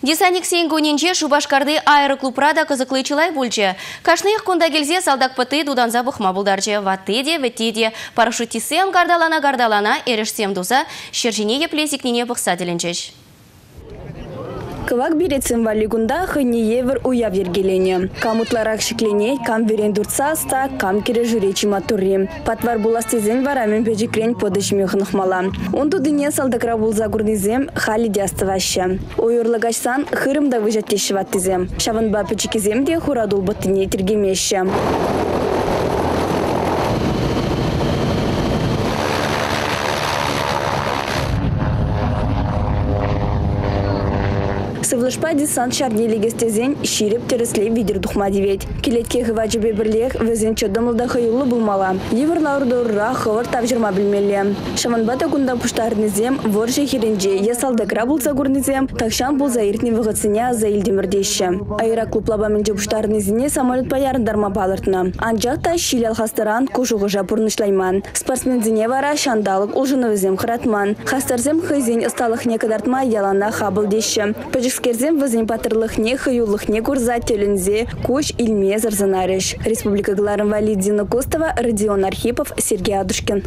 Десаник сен гоненже Шубашкарды аэроклубрада кызыклы чылай бульче. Кашных кунда келзе салдак пыты дуданза бұхма бұлдарчы. Ваттеде, веттеде, парашютисем гардалана-гардалана ерешсем дуза, шержине еплесикнене бұқса деленчеш. Кывак беретсен валигунда хыне евер уяв ергелене. Камутларак шиклене, кам верен дурца аста, кам кере журечи матурри. Патвар буластезен варамен пежикрен подышме хынхмала. Он тудыне салдакра булза гурнизем хали дястываща. Ойырлагачсан хырымда выжаттеші ваттызем. Шаванба печикизем де хурадул баттыне тергемеші. Сывлышпа десант шарнелегестезен ширип тереслей видер духма девет. Келетке хывачы бебірлех везен чөдымылда хыюлы булмала. Евр лаурдурра хывыр табжырма білмелі. Шаманбата кунда пуштарнызем воржы херенже ясалда грабылса гурнызем такшан булза иртне вғыцыня за илдемірдеші. Айра клублаба менже пуштарнызіне самолет паярындарма балыртна. Анжақта шилял хастаран кушуғыжа пурнышлайман. Спортсмензіне вара шандалық ұлжыны хыратман. Хастарзем хызен ысталық некадартма ялана хабыл деші. Візен патырлық не хыюлық не курза телінзе куш илме зарзанарыш. Республика Гларым Валидина Костова, Родион Архипов, Сергей Адушкин.